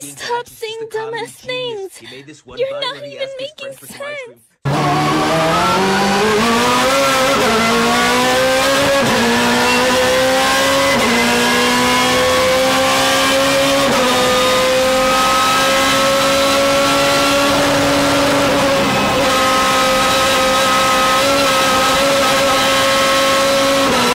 Stop saying dumbass things. You're not even making.